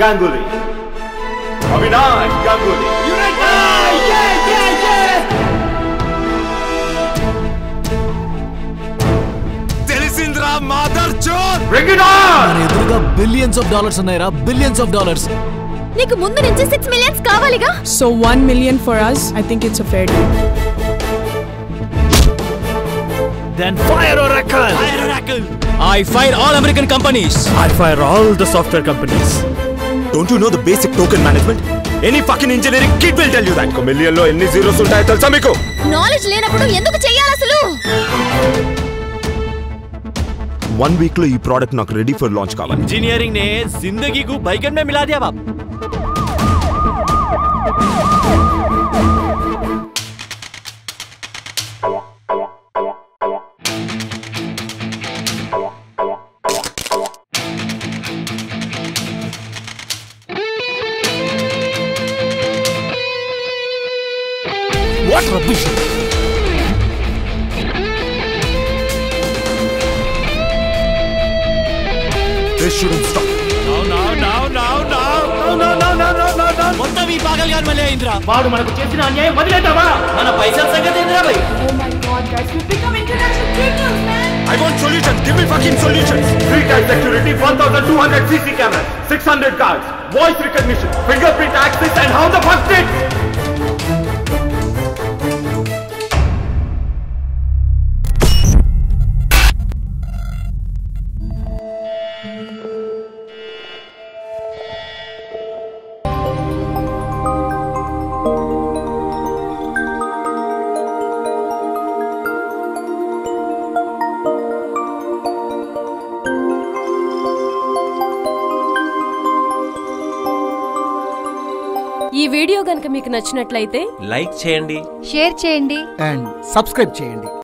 Ganguly. Avinash Ganguly. Eureka! Yeah, yeah, yeah! తెలిసిందిరా mother Chor Bring it on! మన ఎదురుగా billions of dollars ఉన్నాయిరా billions of dollars నీకు ముందు నుంచి సిక్స్ మిలియన్స్ కావాలిగా So one million for us, I think it's a fair deal. Then fire oracle I fire all American companies I fire all the software companies. Don't you know the basic token management any fucking engineering kid will tell you that ఒక మిలియన్లో ఎన్ని zeros ఉంటాయో తెలుసా మీకు? Knowledge లేనప్పుడు ఎందుకు చేయాలి అసలు? వన్ వీక్లో ఈ ప్రోడక్ట్ నాకు రెడీ ఫర్ లాంచ్ కావాలి. ఇంజనీరింగ్ నే జిందగీ కు బైకన్ మే మిలా దియా బాబ్ What rubbish! This shouldn't stop. మొత్తం ఈ పాగల్ గాని మళ్ళీ అయిందిరా వాడు మనకు చేసిన అన్యాయం వదిలేద్దామా మన పైసల సంగతి ఏందిరా భయ్ Oh my god, guys, we've become international criminals, man! I want solutions. Give me fucking solutions. Three times security, 1200 CC cameras, 600 cars, voice recognition, fingerprint access, and how the fuck did? ఈ video గనుక మీకు నచ్చినట్లయితే like చేయండి. Share చేయండి. And subscribe చేయండి.